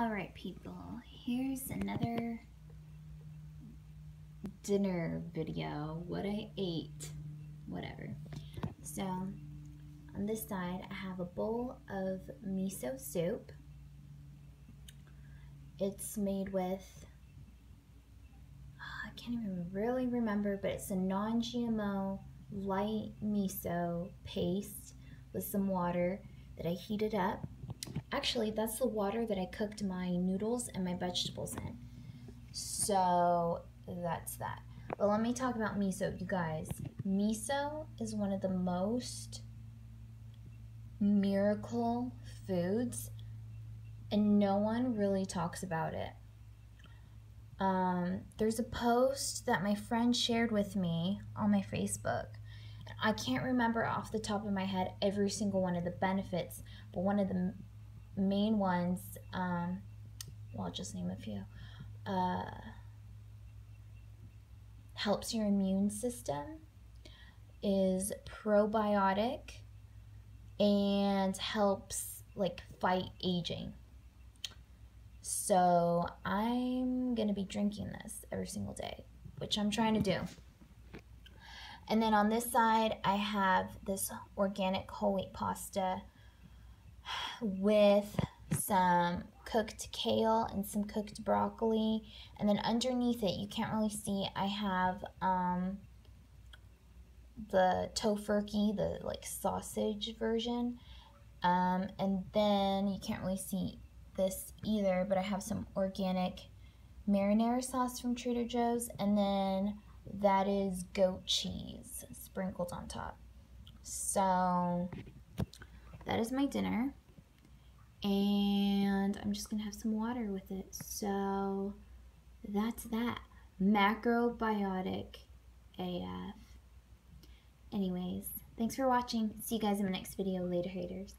Alright people, here's another dinner video, what I ate, whatever. So, on this side I have a bowl of miso soup. It's made with, ah, I can't even really remember, but it's a non-GMO light miso paste with some water that I heated up Actually, that's the water that I cooked my noodles and my vegetables in. So that's that. But let me talk about miso, you guys. Miso is one of the most miracle foods, and no one really talks about it. Um, there's a post that my friend shared with me on my Facebook. I can't remember off the top of my head every single one of the benefits, but one of the main ones, um, well, I'll just name a few, uh, helps your immune system, is probiotic, and helps like fight aging. So I'm going to be drinking this every single day, which I'm trying to do. And then on this side, I have this organic whole wheat pasta with some cooked kale and some cooked broccoli. And then underneath it, you can't really see, I have um, the Tofurky, the like sausage version. Um, and then you can't really see this either, but I have some organic marinara sauce from Trader Joe's. And then that is goat cheese sprinkled on top. So that is my dinner and I'm just gonna have some water with it. So that's that. Macrobiotic AF. Anyways, thanks for watching. See you guys in the next video. Later, haters.